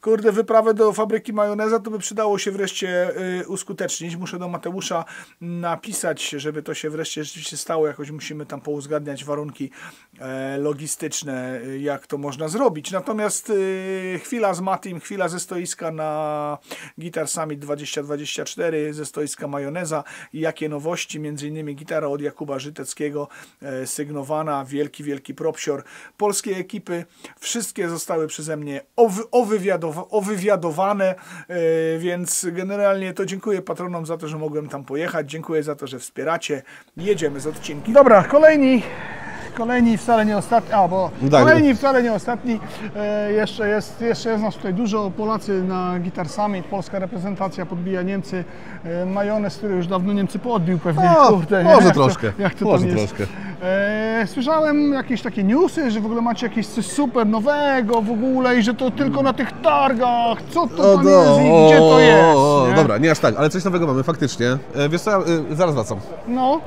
kurde, wyprawę do fabryki majoneza, to by przydało się wreszcie y, uskutecznić. Muszę do Mateusza napisać, żeby to się wreszcie rzeczywiście stało. Jakoś musimy tam pouzgadniać warunki e, logistyczne, y, jak to można zrobić. Natomiast y, chwila z Matim, chwila ze stoiska na Guitar Summit 2024, ze stoiska majoneza. Jakie nowości, między innymi gitara od Jakuba Żyteckiego, e, sygnowana, wielki, wielki propsior polskiej ekipy. Wszystkie zostały przeze mnie owy, owywiadowa, owywiadowane, e, więc generalnie to dziękuję patronom za to, że mogłem tam pojechać. Dziękuję za to, że wspieracie. Jedziemy z odcinki. Dobra, kolejni. Kolejni wcale nie ostatni, a bo Tak. kolejni wcale nie ostatni. E, jeszcze, jest, jeszcze jest nas tutaj dużo. Polacy na Guitar Summit, polska reprezentacja podbija Niemcy. E, majonez, który już dawno Niemcy podbił pewnie. No, Kurde, może Jak to- troszkę, jak to może troszkę. E, słyszałem jakieś takie newsy, że w ogóle macie jakieś coś super nowego w ogóle i że to tylko na tych targach. Co to tam jest i gdzie to jest? nie? Dobra, nie aż tak, ale coś nowego mamy faktycznie. E, wiesz co, ja, e, zaraz wracam. No,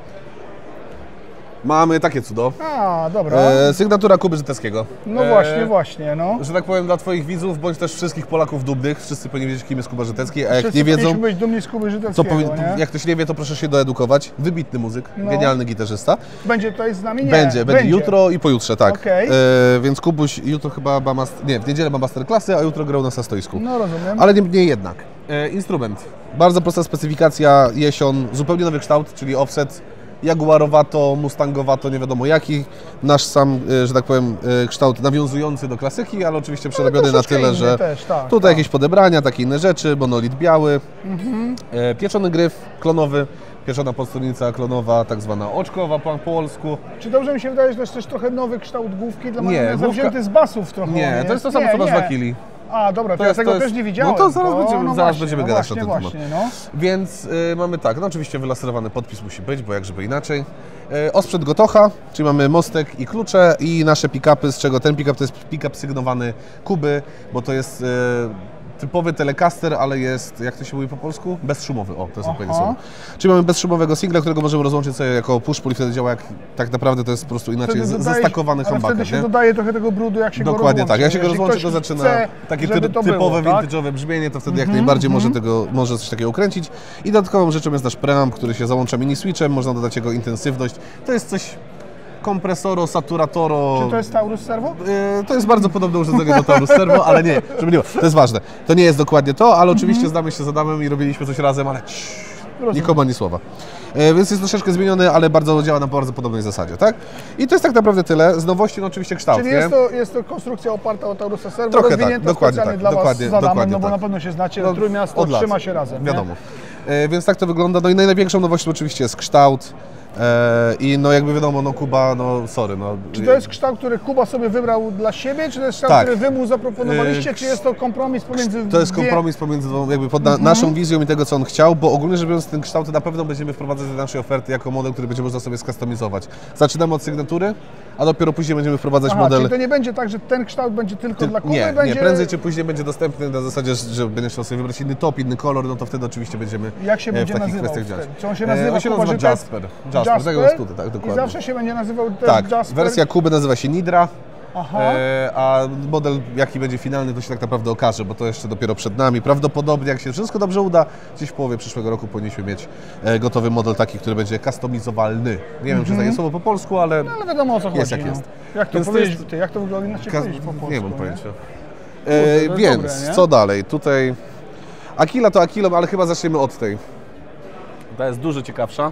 Mamy takie cudo. a dobra. E, sygnatura Kuby Żyteckiego. No E, właśnie, właśnie, no. Że tak powiem dla Twoich widzów, bądź też wszystkich Polaków dumnych, wszyscy powinni wiedzieć, kim jest Kuba Żytecki, a jak Wszyscy nie wiedzą, być dumni z Kuby to Żyteckiego, powi- nie? jak ktoś nie wie, to proszę się doedukować. Wybitny muzyk, No. genialny gitarzysta. Będzie tutaj z nami? Nie. będzie, będzie, jutro i pojutrze, tak. Okej. E, więc Kubuś jutro chyba ma, mas- nie, w niedzielę ma masterclassy, a jutro grał na stoisku. No rozumiem. Ale niemniej jednak. E, instrument. Bardzo prosta specyfikacja, jesion, zupełnie nowy kształt, czyli offset. Jaguarowato, mustangowato, nie wiadomo jaki. Nasz sam, e, że tak powiem, e, kształt nawiązujący do klasyki, ale oczywiście przerobiony na troszeczkę tyle, że też, tak, tutaj tak. jakieś podebrania, takie inne rzeczy, monolit biały, Mhm. e, pieczony gryf klonowy, pieczona podstolnica klonowa, tak zwana oczkowa po polsku. Czy dobrze mi się wydaje, że to jest też trochę nowy kształt główki dla Nie, majoneza, główka- wzięty z basów trochę? Nie, on to jest to samo Nie, co na nie. A, dobra, to, To ja tego to jest- też nie widziałem. no to zaraz bo- będziemy- no zaraz właśnie, będziemy no gadać właśnie, na ten właśnie, No. Więc y, mamy tak, no oczywiście wylaserowany podpis musi być, bo jak żeby inaczej. Y, osprzęt Gotocha, czyli mamy mostek i klucze i nasze pick-upy, z czego ten pick-up to jest pick-up sygnowany Kuby, bo to jest y, typowy telecaster, ale jest, jak to się mówi po polsku? Bezszumowy, o, to jest odpowiednie słowo. Czyli mamy bezszumowego singla, którego możemy rozłączyć sobie jako push-pull i wtedy działa jak tak naprawdę to jest po prostu inaczej Wtedy z- dodaje- zestakowany humbucker, wtedy się nie? dodaje trochę tego brudu, jak się Dokładnie go rozłączy. tak. Jak się go rozłączy, to zaczyna chce, takie to typowe, było, tak? vintage'owe brzmienie, to wtedy jak najbardziej może, mhm. tego, może coś takiego ukręcić. I dodatkową rzeczą jest nasz preamp, który się załącza mini switchem, można dodać jego intensywność. To jest coś kompresoro, saturatoro. Czy to jest Taurus Servo? Yy, To jest bardzo podobne urządzenie do Taurus Servo, ale nie, żeby nie było. To jest ważne. To nie jest dokładnie to, ale oczywiście znamy się z Adamem i robiliśmy coś razem, ale Rozumiem. nikomu ani słowa. Yy, Więc jest troszeczkę zmieniony, ale bardzo działa na bardzo podobnej zasadzie, tak? I to jest tak naprawdę tyle. Z nowości no oczywiście kształt, Czyli jest to, jest to konstrukcja oparta o Taurusa Servo, Trochę tak, dokładnie specjalnie tak, dla dokładnie- Was z Adamem, dokładnie no bo tak. na pewno się znacie, No, Trójmiasto trzyma się razem. Wiadomo. E, więc tak to wygląda. No i naj- największą nowością oczywiście jest kształt. E, I no jakby wiadomo, no Kuba, no sorry, no. Czy to jest kształt, który Kuba sobie wybrał dla siebie, czy to jest kształt, Tak. który Wy mu zaproponowaliście, Yy, czy jest to kompromis pomiędzy To jest kompromis pomiędzy jakby pod Mhm. na, naszą wizją i tego, co on chciał, bo ogólnie rzecz biorąc ten kształt na pewno będziemy wprowadzać do naszej oferty jako model, który będzie można sobie skustomizować. Zaczynamy od sygnatury, a dopiero później będziemy wprowadzać Aha, model. czyli to nie będzie tak, że ten kształt będzie tylko Ty- dla Kuby, nie, będzie... nie, prędzej czy później będzie dostępny na zasadzie, że będziesz chciał sobie wybrać inny top, inny kolor, no to wtedy oczywiście będziemy Jak się e, będzie w takich nazywał kwestiach działać. wtedy? Czy on się E, nazywa on się nazywa Żytec? Jasper. Jasper, tego jest tutaj, tak, I dokładnie. zawsze się będzie nazywał Tak, Jasper? wersja Kuby nazywa się Nidra, Aha. e, a model jaki będzie finalny to się tak naprawdę okaże, bo to jeszcze dopiero przed nami. Prawdopodobnie jak się wszystko dobrze uda, gdzieś w połowie przyszłego roku powinniśmy mieć e, gotowy model taki, który będzie customizowalny. Nie wiem, czy jest takie słowo po polsku, ale No, ale wiadomo o co chodzi. Jest jak no. jest. Jak to Więc to powiedzieć, jest- ty, jak to wygląda inaczej Kas- po polsku? nie mam nie? pojęcia. to E, więc, dobre, nie? co dalej? Tutaj Akila to Akilą, ale chyba zaczniemy od tej. Ta jest dużo ciekawsza.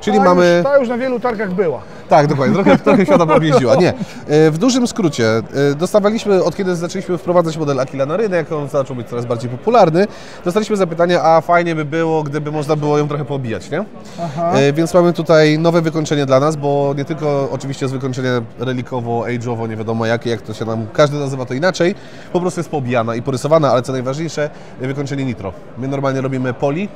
Czyli Ta mamy... Już, ta już na wielu targach była. Tak, dokładnie, trochę, trochę świata objeździła. Nie, E, w dużym skrócie, e, dostawaliśmy, od kiedy zaczęliśmy wprowadzać model Aquila na rynek, on zaczął być coraz bardziej popularny, dostaliśmy zapytania, a fajnie by było, gdyby można było ją trochę pobijać, nie? Aha. E, Więc mamy tutaj nowe wykończenie dla nas, bo nie tylko oczywiście jest wykończenie relikowo, age'owo, nie wiadomo jakie, jak to się nam, każdy nazywa to inaczej, po prostu jest poobijana i porysowana, ale co najważniejsze, wykończenie nitro. My normalnie robimy poli,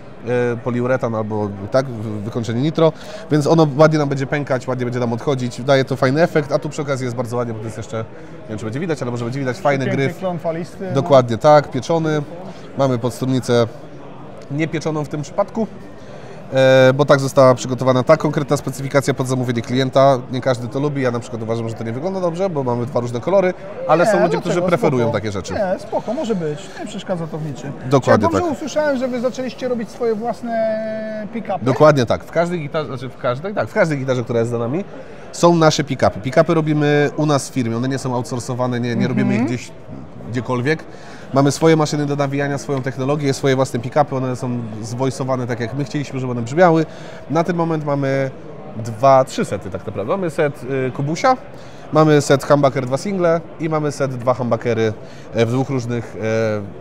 poliuretan albo tak, wy- wykończenie nitro, więc ono ładnie nam będzie pękać, ładnie będzie nam odchodzić, daje to fajny efekt, a tu przy okazji jest bardzo ładnie, bo to jest jeszcze, nie wiem czy będzie widać, ale może będzie widać fajny Piękny gryf. klon falisty. no. Dokładnie tak, pieczony. Mamy podstronnicę niepieczoną w tym przypadku. E, bo tak została przygotowana ta konkretna specyfikacja pod zamówienie klienta. Nie każdy to lubi, ja na przykład uważam, że to nie wygląda dobrze, bo mamy dwa różne kolory, ale Nie, są ludzie, dlaczego? którzy preferują Spoko. takie rzeczy. Nie, spoko, może być. Nie przeszkadza to w niczym. Dokładnie Czy ja dobrze tak. usłyszałem, że wy zaczęliście robić swoje własne pick-upy? Dokładnie tak. W każdej gitarze, znaczy w każdej, tak, w każdej gitarze, która jest za nami, są nasze pick-upy. Pick-upy robimy u nas w firmie, one nie są outsourcowane, nie, nie robimy ich gdzieś gdziekolwiek. Mamy swoje maszyny do nawijania, swoją technologię, swoje własne pick-upy, one są zwojsowane tak jak my chcieliśmy, żeby one brzmiały. Na ten moment mamy dwa, trzy sety tak naprawdę. Mamy set y, Kubusia, mamy set humbucker dwa single i mamy set dwa humbuckery e, w dwóch różnych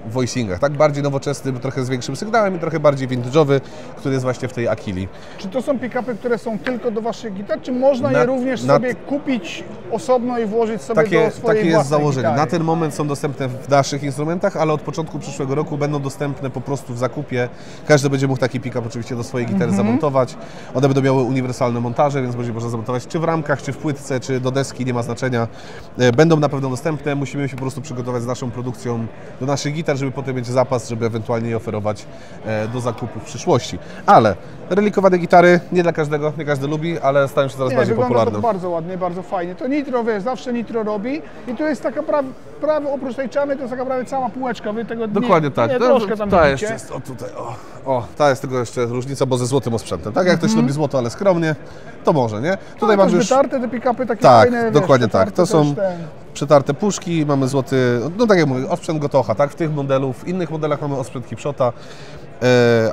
e, voicingach. Tak bardziej nowoczesny, trochę z większym sygnałem i trochę bardziej vintage'owy, który jest właśnie w tej Akili. Czy to są pick-upy, które są tylko do waszych gitar, czy można Na- je również na- sobie kupić osobno i włożyć sobie Takie, do swojej takie jest założenie. gitary? Na ten moment są dostępne w naszych instrumentach, ale od początku przyszłego roku będą dostępne po prostu w zakupie. Każdy będzie mógł taki pick-up oczywiście do swojej gitary Mhm. zamontować. One będą miały uniwersalne montaże, więc będzie można zamontować czy w ramkach, czy w płytce, czy do deski, nie ma znaczenia. E, Będą na pewno dostępne. Musimy się po prostu przygotować z naszą produkcją do naszych gitar, żeby potem mieć zapas, żeby ewentualnie je oferować e, do zakupu w przyszłości. Ale relikowane gitary nie dla każdego, nie każdy lubi, ale stają się coraz Nie, bardziej popularne. to bardzo ładnie, bardzo fajnie. To nitro, wiesz, zawsze nitro robi i tu jest taka prawie, prawie oprócz tej czamy, to jest taka prawie cała półeczka, wy tego Dokładnie nie, tak. Nie, To- troszkę tam ta jeszcze jest, o tutaj, o, o, ta jest tylko jeszcze różnica, bo ze złotym osprzętem. Tak jak ktoś lubi złoto, ale skromnie, to może, nie? Tutaj no, mam też już wytarte te pick-upy takie Tak, fajne, wiesz, dokładnie tak. przetarte To są- ten- przetarte puszki, mamy złoty, no tak jak mówię, osprzęt Gotocha, tak? W tych modelu, w innych modelach mamy osprzęt Hipshota, e,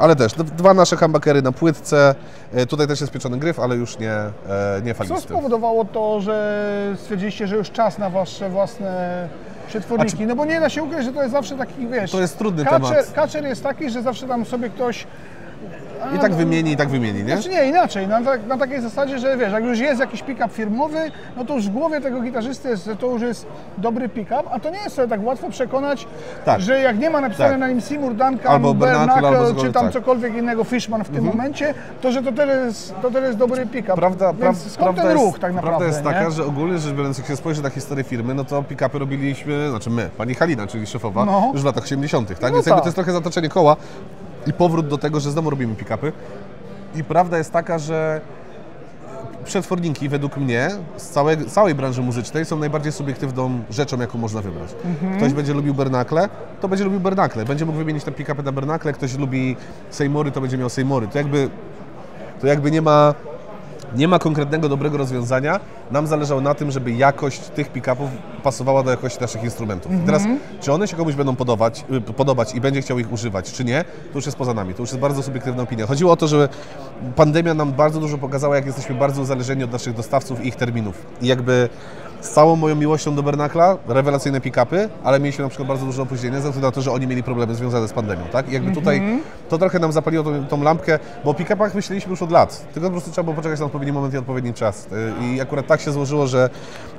ale też d- dwa nasze humbuckery na płytce, e, tutaj też jest pieczony gryf, ale już nie, e, nie Co falisty. spowodowało to, że stwierdziliście, że już czas na wasze własne przetworniki? No bo nie da się ukryć, że to jest zawsze taki, wiesz... To jest trudny temat. Kaczer jest taki, że zawsze tam sobie ktoś... I tak wymieni, i tak wymieni, nie? Znaczy nie, inaczej, na, tak- na takiej zasadzie, że wiesz, jak już jest jakiś pick-up firmowy, no to już w głowie tego gitarzysty jest, że to już jest dobry pick-up, a to nie jest sobie tak łatwo przekonać, Tak. że jak nie ma napisane Tak. na nim Seymour Duncan, Albo Bernacle, albo czy tam tak. cokolwiek innego Fishman w tym momencie, to że to teraz jest, to teraz jest dobry pick-up. Prawda, skąd prawda, ten jest, ruch tak naprawdę, prawda jest taka, nie? że ogólnie rzecz biorąc, jak się spojrzy na historię firmy, no to pick-upy robiliśmy, znaczy my, pani Halina, czyli szefowa, No. już w latach 80., tak? No Więc jakby tak. to jest trochę zatoczenie koła i powrót do tego, że znowu robimy pick-upy. I prawda jest taka, że przetworniki według mnie z całej, całej branży muzycznej są najbardziej subiektywną rzeczą, jaką można wybrać. Mhm. Ktoś będzie lubił Bernakle, to będzie lubił Bernakle. Będzie mógł wymienić te pick-upy na Bernakle. Ktoś lubi Seymory, to będzie miał Seymory. To jakby, to jakby nie ma nie ma konkretnego dobrego rozwiązania. Nam zależało na tym, żeby jakość tych pick-upów pasowała do jakości naszych instrumentów. I teraz, czy one się komuś będą podobać, y, podobać i będzie chciał ich używać, czy nie, to już jest poza nami. To już jest bardzo subiektywna opinia. Chodziło o to, że pandemia nam bardzo dużo pokazała, jak jesteśmy bardzo uzależnieni od naszych dostawców i ich terminów. I jakby z całą moją miłością do Bernakla, rewelacyjne pick-upy, ale mieliśmy na przykład bardzo duże opóźnienie ze względu na to, że oni mieli problemy związane z pandemią, tak? I jakby tutaj to trochę nam zapaliło tą, tą lampkę, bo o pick-upach myśleliśmy już od lat, tylko po prostu trzeba było poczekać na odpowiedni moment i odpowiedni czas. Yy, I akurat tak się złożyło, że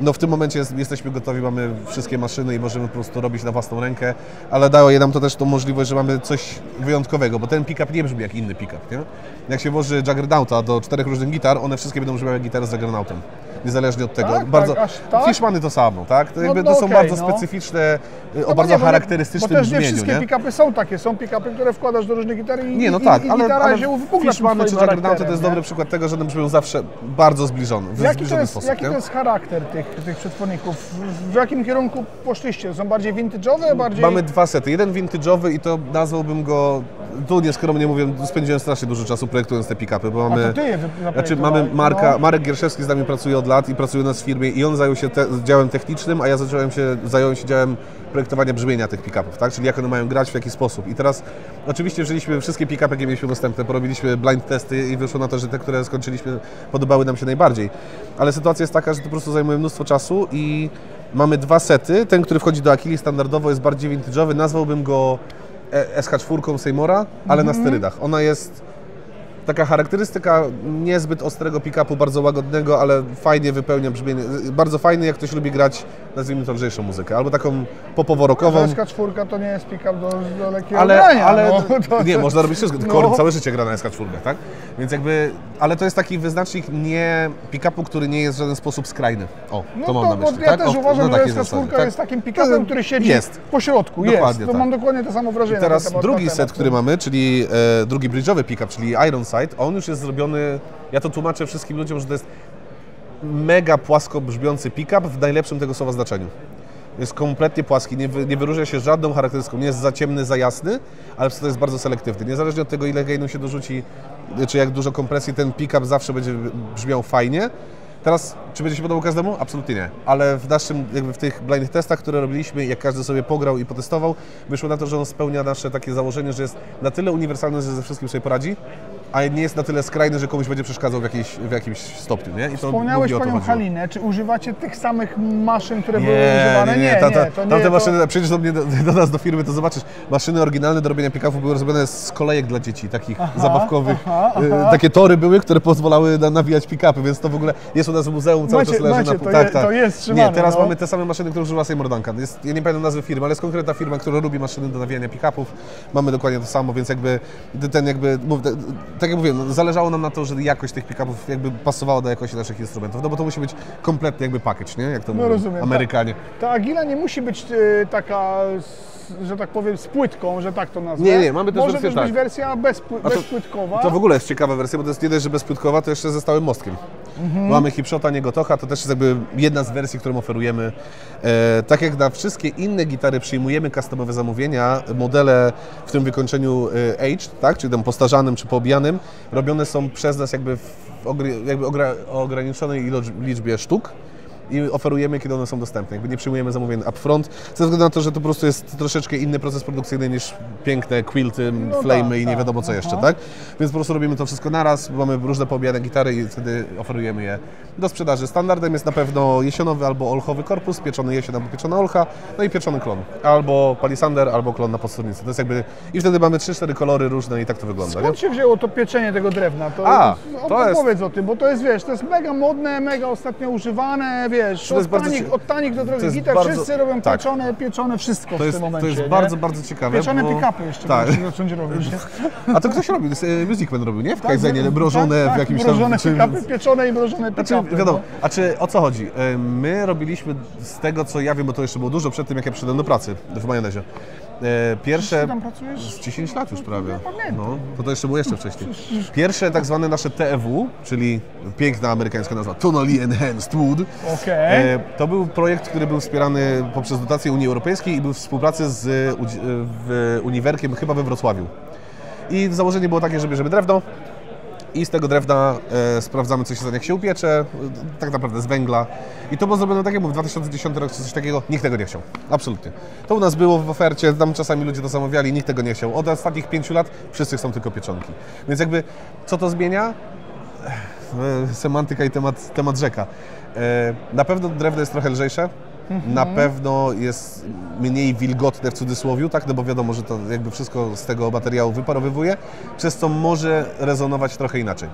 no w tym momencie jest, jesteśmy gotowi, mamy wszystkie maszyny i możemy po prostu robić na własną rękę, ale dało je nam to też tą możliwość, że mamy coś wyjątkowego, bo ten pick-up nie brzmi jak inny pick-up, nie? Jak się włoży Juggernauta do czterech różnych gitar, one wszystkie będą brzmiały jak gitary z Juggernautem. Niezależnie od tego. Tak, bardzo, tak, aż tak? Fishmany to samo, tak? To, No, jakby no to są okej, bardzo no. specyficzne, o No bo bardzo nie, charakterystycznym Bo też nie brzmieniu, wszystkie pick-upy są takie. Są pick-upy, które wkładasz do różnych gitar i, Nie, no i, tak, i, ale, gitara ale się wypukla Fishmany czy to jest nie? dobry przykład tego, że one brzmią zawsze bardzo zbliżone, w Jaki zbliżony jest, sposób, jaki nie? to jest charakter tych, tych przetworników? W, w jakim kierunku poszliście? Są bardziej vintage'owe, bardziej... Mamy dwa sety. Jeden vintage'owy i to nazwałbym go, tu nieskromnie mówię, spędziłem strasznie dużo czasu projektując te pick-upy, bo A mamy... to ty je Znaczy mamy Marka, no. Marek Gierszewski z nami pracuje od lat i pracuje u nas w firmie i on zajął się te, działem technicznym, a ja zacząłem się, zająłem się działem projektowania brzmienia tych pick-upów, tak? Czyli jak one mają grać, w jaki sposób. I teraz oczywiście wzięliśmy wszystkie pick-upy, jakie mieliśmy dostępne, porobiliśmy blind testy i wyszło na to, że te, które skończyliśmy, podobały nam się najbardziej. Ale sytuacja jest taka, że to po prostu zajmuje mnóstwo czasu i mamy dwa sety. Ten, który wchodzi do Akili standardowo jest bardziej vintage'owy, nazwałbym go e, SH4 Seymoura, ale na sterydach. Ona jest taka charakterystyka niezbyt ostrego pick-upu, bardzo łagodnego, ale fajnie wypełnia brzmienie. Bardzo fajny, jak ktoś lubi grać, nazwijmy to lżejszą muzykę, albo taką popowo-rockową. SK4 to nie jest pick-up do, do lekkiego Ale, grania, ale no, to, nie, można robić wszystko. No. Korn całe życie gra na SK4, tak? Więc jakby, ale to jest taki wyznacznik nie pick-upu, który nie jest w żaden sposób skrajny. O, No to mam na myśli, ja tak? też O, uważam, na że takiej SK4 zasadzie, tak? jest takim pick-upem, który siedzi Jest. po środku. Dokładnie jest. To tak. mam dokładnie to samo wrażenie. I teraz drugi set, który mamy, czyli e, drugi bridge'owy pick-up, czyli Iron On już jest zrobiony, ja to tłumaczę wszystkim ludziom, że to jest mega płasko brzmiący pick-up w najlepszym tego słowa znaczeniu. Jest kompletnie płaski, nie, nie wyróżnia się żadną charakterystyką, nie jest za ciemny, za jasny, ale to jest bardzo selektywny. Niezależnie od tego, ile gainu się dorzuci, czy jak dużo kompresji, ten pick-up zawsze będzie brzmiał fajnie. Teraz, czy będzie się podobał każdemu? Absolutnie nie. Ale w naszym, jakby w tych blind testach, które robiliśmy, jak każdy sobie pograł i potestował, wyszło na to, że on spełnia nasze takie założenie, że jest na tyle uniwersalny, że ze wszystkim sobie poradzi, a nie jest na tyle skrajny, że komuś będzie przeszkadzał w, jakiejś, w jakimś stopniu, nie? I Wspomniałeś Panią. Halinę, czy używacie tych samych maszyn, które były Nie, używane? nie, nie, ta, ta, nie, tamte to- maszyny, przyjdziesz do mnie, do, do nas do firmy, to zobaczysz, maszyny oryginalne do robienia pick-upów były zrobione z kolejek dla dzieci, takich zabawkowych. aha, Y, aha. takie tory były, które pozwalały na, nawijać pick-upy, więc to w ogóle jest u nas w muzeum, cały Macie- czas leży macie, na to tak, je- tak. to jest trzymane, Nie, teraz no. mamy te same maszyny, które używa Seymour Duncan. Jest, ja nie pamiętam nazwy firmy, ale jest konkretna firma, która lubi maszyny do nawijania pick-upów. Mamy dokładnie to samo, więc jakby ten jakby, tak jak mówiłem, no, zależało nam na to, że jakość tych pick-upów jakby pasowała do jakości naszych instrumentów, no bo to musi być kompletny jakby package, nie? Jak to mówią rozumiem, Amerykanie. Ta Agila nie musi być e, taka, że tak powiem, z płytką, że tak to nazwę. Nie, nie, mamy też Może wersję też być tak. wersja bezpły, to- bezpłytkowa. To w ogóle jest ciekawa wersja, bo to jest nie dość, że bezpłytkowa, to jeszcze ze stałym mostkiem. Mhm. Mamy Hipshota, nie Gotocha, to też jest jakby jedna z wersji, którą oferujemy. E, tak jak na wszystkie inne gitary przyjmujemy customowe zamówienia, modele w tym wykończeniu e, aged, tak, czyli tam postarzanym czy poobijanym, robione są przez nas jakby w ogry- jakby ogra- ograniczonej liczbie sztuk i oferujemy, kiedy one są dostępne. Jakby nie przyjmujemy zamówień upfront, ze względu na to, że to po prostu jest troszeczkę inny proces produkcyjny niż piękne quilty, No flame'y tak, i nie tak. wiadomo co jeszcze, Aha. tak? Więc po prostu robimy to wszystko naraz, mamy różne poobijane gitary i wtedy oferujemy je do sprzedaży. Standardem jest na pewno jesionowy albo olchowy korpus, pieczony jesion albo pieczona olcha, no i pieczony klon. Albo palisander, albo klon na podstawnicy. To jest jakby... I wtedy mamy 3-4 kolory różne i tak to wygląda, nie? Skąd się wzięło to pieczenie tego drewna? To, A, o- to jest- Opowiedz o tym, bo to jest, wiesz, to jest mega modne, mega ostatnio używane, wiesz, Jest od, cie- od tanik do drogich gitar, bardzo- wszyscy robią tak. pieczone, pieczone wszystko To w jest, tym momencie, to jest nie? bardzo, bardzo ciekawe. Pieczone bo... pick-upy jeszcze Tak. tak. zacząć robić. nie? A to ktoś robił, e, Music Man robił, nie? W Kaizenie, mrożone tak, w tak, jakimś mrożone tam... pick-upy, pieczone i mrożone Znaczy, pick-upy. wiadomo, no. a czy o co chodzi? E, My robiliśmy z tego, co ja wiem, bo to jeszcze było dużo przed tym, jak ja przyszedłem do pracy w majonezie. E, Pierwsze... Ty tam pracujesz? Z 10 lat już prawie. No, to to jeszcze było jeszcze wcześniej. Pierwsze tak zwane nasze TEW, czyli piękna amerykańska nazwa Tonally Enhanced Wood. E, To był projekt, który był wspierany poprzez dotacje Unii Europejskiej i był w współpracy z w Uniwerkiem chyba we Wrocławiu. I założenie było takie, że bierzemy drewno i z tego drewna e, sprawdzamy, co się za jak się upiecze, e, tak naprawdę z węgla. I to było zrobione tak jak mówię, 2010 rok czy coś takiego, nikt tego nie chciał. Absolutnie. To u nas było w ofercie, tam czasami ludzie to zamawiali, nikt tego nie chciał. Od ostatnich pięciu lat wszyscy chcą tylko pieczonki. Więc jakby, co to zmienia? E, semantyka i temat, temat rzeka. E, Na pewno drewno jest trochę lżejsze, na pewno jest mniej wilgotne w cudzysłowie, tak, no bo wiadomo, że to jakby wszystko z tego materiału wyparowywuje, przez co może rezonować trochę inaczej.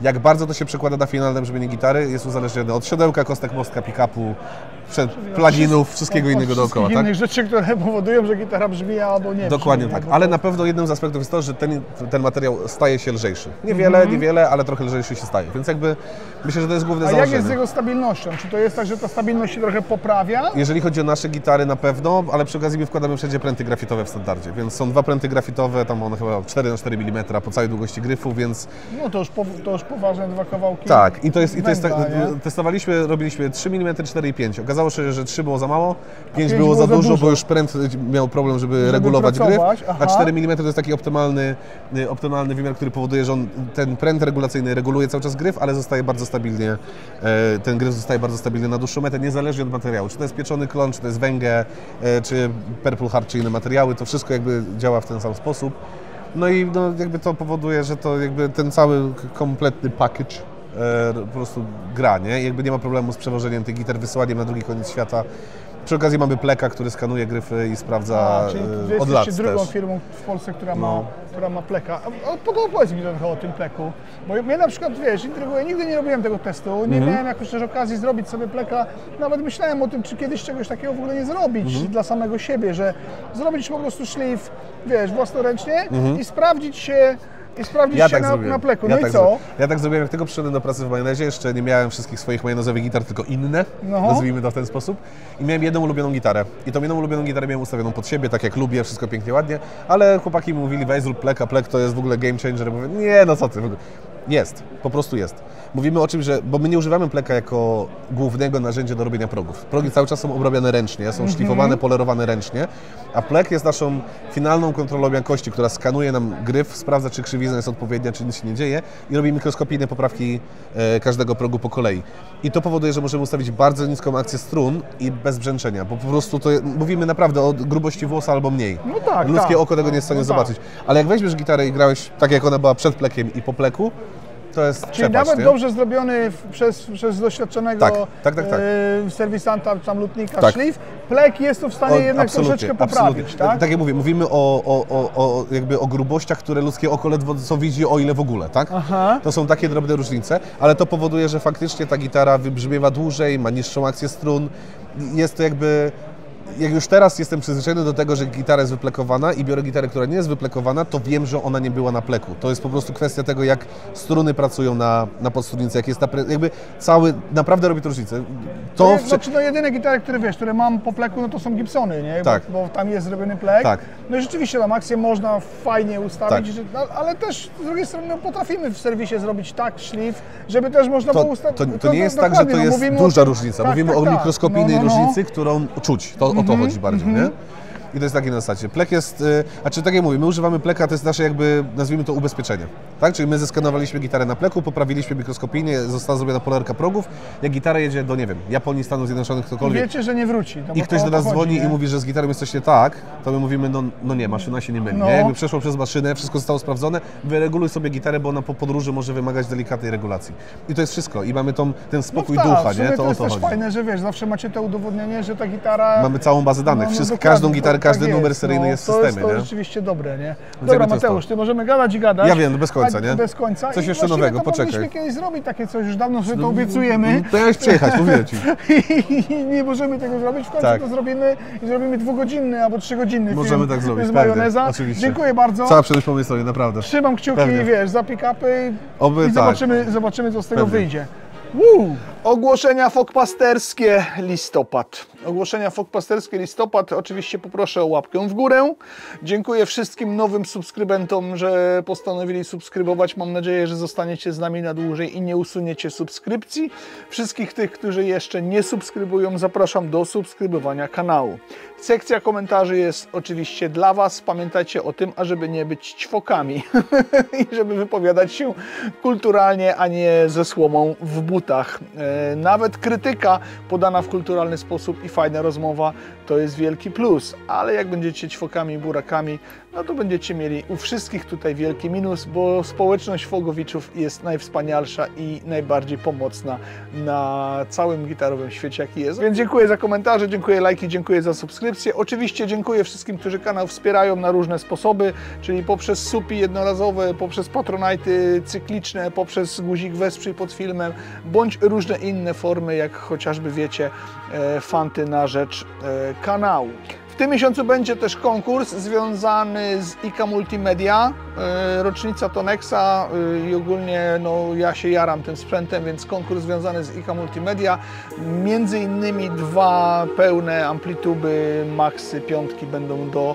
Jak bardzo to się przekłada na finalne brzmienie gitary, jest uzależnione od siodełka, kostek mostka, pick-upu, przed pluginów, wszystkiego innego dookoła, tak? innych rzeczy, które powodują, że gitara brzmi albo nie Dokładnie brzmi, tak, no ale na pewno jednym z aspektów jest to, że ten, ten materiał staje się lżejszy. Niewiele, Mhm. niewiele, ale trochę lżejszy się staje, więc jakby myślę, że to jest główne A jak założenie. jest z jego stabilnością? Czy to jest tak, że ta stabilność się trochę poprawia? Jeżeli chodzi o nasze gitary na pewno, ale przy okazji my wkładamy wszędzie pręty grafitowe w standardzie, więc są dwa pręty grafitowe, tam one chyba 4 na 4 mm po całej długości gryfu, więc No to już, po, to już poważne dwa kawałki. tak. I to jest, i to jest tak, węgla, testowaliśmy, robiliśmy 3 mm, 4 i 5. Okazało się, że 3 było za mało, 5 pięć było za dużo, dużo. bo już pręt miał problem, żeby, Żeby regulować gryf, a 4 mm to jest taki optymalny, y, optymalny wymiar, który powoduje, że on, ten pręt regulacyjny reguluje cały czas gryf, ale zostaje bardzo stabilnie, e, ten gryf zostaje bardzo stabilny na dłuższą metę, niezależnie od materiału. Czy to jest pieczony klon, czy to jest węgę, e, czy purple heart, czy inne materiały, to wszystko jakby działa w ten sam sposób. No i no, jakby to powoduje, że to jakby ten cały kompletny package po prostu gra, nie? Jakby nie ma problemu z przewożeniem tych gitar, wysyłaniem na drugi koniec świata. Przy okazji mamy Pleka, który skanuje gryfy i sprawdza A, czyli e, od lat jesteście drugą też. firmą w Polsce, która ma, No. która ma pleka. A, a po- opowiedz mi trochę o tym pleku. Bo mnie na przykład, wiesz, intryguje, nigdy nie robiłem tego testu, nie Mhm. miałem jakoś też okazji zrobić sobie pleka. Nawet myślałem o tym, czy kiedyś czegoś takiego w ogóle nie zrobić Mhm. dla samego siebie, że zrobić po prostu szlif, wiesz, własnoręcznie Mhm. i sprawdzić się I sprawdzić się na, na pleku. No ja i tak co? Zrobiłem. Ja tak zrobiłem, jak tylko przyszedłem do pracy w majonezie, jeszcze nie miałem wszystkich swoich majonezowych gitar, tylko inne, No. nazwijmy to w ten sposób. I miałem jedną ulubioną gitarę. I tą jedną ulubioną gitarę miałem ustawioną pod siebie, tak jak lubię, wszystko pięknie, ładnie, ale chłopaki mi mówili, weź zrób pleka, plek to jest w ogóle game changer. Mówię, nie, no co ty, w ogóle. Jest, po prostu jest. Mówimy o czym, że, bo my nie używamy pleka jako głównego narzędzia do robienia progów. Progi cały czas są obrabiane ręcznie, są szlifowane, polerowane ręcznie, a plek jest naszą finalną kontrolą jakości, która skanuje nam gryf, sprawdza, czy krzywizna jest odpowiednia, czy nic się nie dzieje i robi mikroskopijne poprawki e, każdego progu po kolei. I to powoduje, że możemy ustawić bardzo niską akcję strun i bez brzęczenia, bo po prostu to mówimy naprawdę o grubości włosa albo mniej. No tak, Ludzkie tak. oko tego nie jest w stanie No tak. zobaczyć. Ale jak weźmiesz gitarę i grałeś tak, jak ona była przed plekiem i po pleku, to jest Czyli przepaść, nawet nie? dobrze zrobiony przez, przez doświadczonego Tak, tak, tak, tak. e, serwisanta, tam lutnika Tak. szlif, plek jest tu w stanie O, jednak troszeczkę poprawić, absolutnie. tak? Tak jak mówię, mówimy o, o, o, o, jakby o grubościach, które ludzkie oko ledwo co widzi, o ile w ogóle, tak? Aha. To są takie drobne różnice, ale to powoduje, że faktycznie ta gitara wybrzmiewa dłużej, ma niższą akcję strun. Jest to jakby... Jak już teraz jestem przyzwyczajony do tego, że gitara jest wyplekowana i biorę gitarę, która nie jest wyplekowana, to wiem, że ona nie była na pleku. To jest po prostu kwestia tego, jak struny pracują na, na podstrunicy, jak jest ta... Jakby cały... Naprawdę robi to różnicę. To To... jest, w- znaczy, no jedyne gitary, które wiesz, które mam po pleku, no to są Gibsony, nie? Tak. Bo, bo tam jest zrobiony plek. Tak. No i rzeczywiście tam akcję można fajnie ustawić, Tak. no, ale też z drugiej strony no, potrafimy w serwisie zrobić tak szlif, żeby też można To, było ustawić. to, to nie jest tak, że to jest duża różnica. Tak, Mówimy tak, o tak. mikroskopijnej No, no, no. różnicy, którą czuć. To, o to chodzi bardziej, nie? I to jest takie na zasadzie. Plek jest, y, a czy tak jak mówię, my używamy pleka, to jest nasze jakby, nazwijmy to ubezpieczenie. Tak? Czyli my zeskanowaliśmy gitarę na pleku, poprawiliśmy mikroskopijnie, została zrobiona polerka progów. Jak gitara jedzie do, nie wiem, Japonii, Stanów Zjednoczonych, ktokolwiek, Wiecie, że nie wróci. No i ktoś to do nas chodzi, dzwoni nie? i mówi, że z gitarą jest coś nie tak, to my mówimy, no, no nie, maszyna się nie myli. No. Nie? Jakby przeszło przez maszynę, wszystko zostało sprawdzone, wyreguluj sobie gitarę, bo ona po podróży może wymagać delikatnej regulacji. I to jest wszystko. I mamy tą, ten spokój no tak, ducha, nie? To, To jest to też chodzi. fajne, że wiesz, zawsze macie to udowodnienie, że ta gitara... Mamy całą bazę danych. No, no każdą gitarę, to każdy tak numer jest, seryjny no, jest w to systemie, jest, to nie? rzeczywiście dobre, nie? Dobra, to Mateusz, to. ty możemy gadać i gadać. Ja wiem, bez końca, a, nie? Bez końca. Coś I jeszcze nowego, to poczekaj. mogliśmy kiedyś zrobić takie coś, już dawno sobie to obiecujemy. To ja już przyjechać, mówię Ci. I nie możemy tego zrobić, w końcu Tak. to zrobimy i zrobimy dwugodzinny albo trzygodzinny Możemy tak zrobić, z pewnie, majoneza. oczywiście. Dziękuję bardzo. Cała przyjemność po mojej stronie, naprawdę. Trzymam kciuki, Pewnie. wiesz, za pick-upy Oby i tak. zobaczymy, zobaczymy, co z tego Pewnie. wyjdzie. Woo! Ogłoszenia fokpasterskie listopad. Ogłoszenia fokpasterskie listopad. Oczywiście poproszę o łapkę w górę. Dziękuję wszystkim nowym subskrybentom, że postanowili subskrybować. Mam nadzieję, że zostaniecie z nami na dłużej i nie usuniecie subskrypcji. Wszystkich tych, którzy jeszcze nie subskrybują, zapraszam do subskrybowania kanału. Sekcja komentarzy jest oczywiście dla Was. Pamiętajcie o tym, ażeby nie być ćwokami i żeby wypowiadać się kulturalnie, a nie ze słomą w butach. E, Nawet krytyka podana w kulturalny sposób i fajna rozmowa to jest wielki plus, ale jak będziecie ćwokami i burakami, no to będziecie mieli u wszystkich tutaj wielki minus, bo społeczność Fogowiczów jest najwspanialsza i najbardziej pomocna na całym gitarowym świecie, jaki jest. Więc dziękuję za komentarze, dziękuję lajki, dziękuję za subskrypcję. Oczywiście dziękuję wszystkim, którzy kanał wspierają na różne sposoby, czyli poprzez supi jednorazowe, poprzez patronajty cykliczne, poprzez guzik wesprzyj pod filmem, bądź różne inne formy, jak chociażby wiecie, e, fanty na rzecz e, kanału. Tym miesiącu będzie też konkurs związany z IKA Multimedia, e, rocznica Tonexa e, i ogólnie no, ja się jaram tym sprzętem, więc konkurs związany z IKA Multimedia. Między innymi dwa pełne amplituby Maxy piątki będą do,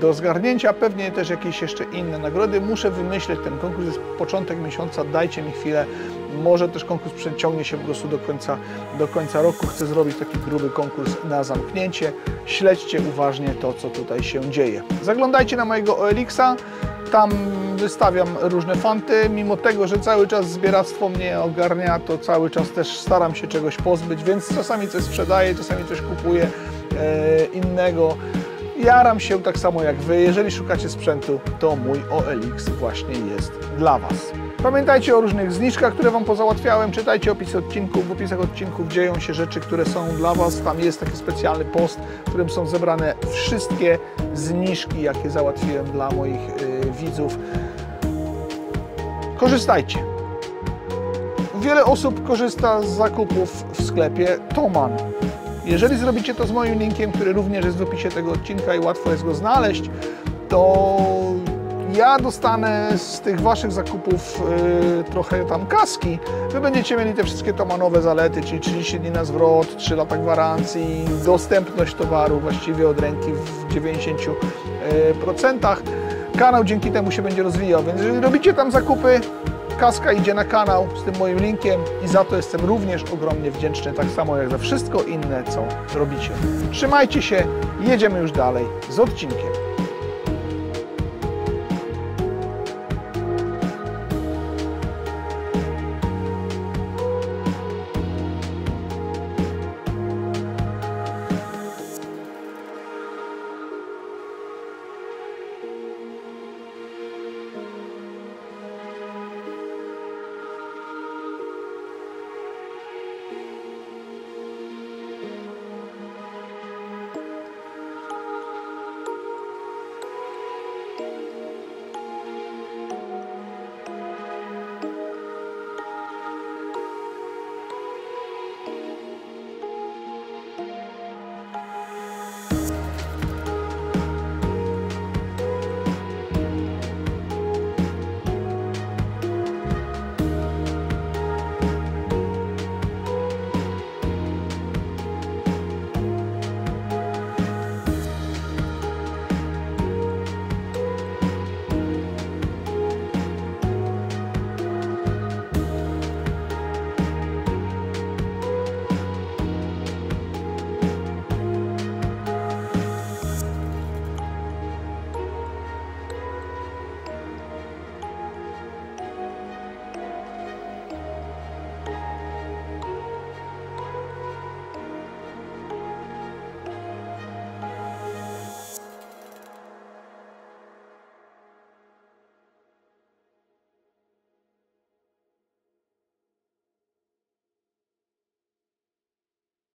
do zgarnięcia, pewnie też jakieś jeszcze inne nagrody. Muszę wymyśleć ten konkurs, jest początek miesiąca, dajcie mi chwilę. Może też konkurs przeciągnie się po prostu do końca, do końca roku. Chcę zrobić taki gruby konkurs na zamknięcie. Śledźcie uważnie to, co tutaj się dzieje. Zaglądajcie na mojego OLX-a. Tam wystawiam różne fanty. Mimo tego, że cały czas zbieractwo mnie ogarnia, to cały czas też staram się czegoś pozbyć, więc czasami coś sprzedaję, czasami coś kupuję e, innego. Jaram się tak samo jak Wy. Jeżeli szukacie sprzętu, to mój OLX właśnie jest dla Was. Pamiętajcie o różnych zniżkach, które Wam pozałatwiałem. Czytajcie opisy odcinków. W opisach odcinków dzieją się rzeczy, które są dla Was. Tam jest taki specjalny post, w którym są zebrane wszystkie zniżki, jakie załatwiłem dla moich y, widzów. Korzystajcie. Wiele osób korzysta z zakupów w sklepie Toman. Jeżeli zrobicie to z moim linkiem, który również jest w opisie tego odcinka i łatwo jest go znaleźć, to ja dostanę z tych Waszych zakupów y, trochę tam kaski. Wy będziecie mieli te wszystkie tomanowe zalety, czyli 30 dni na zwrot, 3 lata gwarancji, dostępność towaru właściwie od ręki w 90%. Kanał dzięki temu się będzie rozwijał, więc jeżeli robicie tam zakupy, kaska idzie na kanał z tym moim linkiem i za to jestem również ogromnie wdzięczny, tak samo jak za wszystko inne, co robicie. Trzymajcie się, jedziemy już dalej z odcinkiem.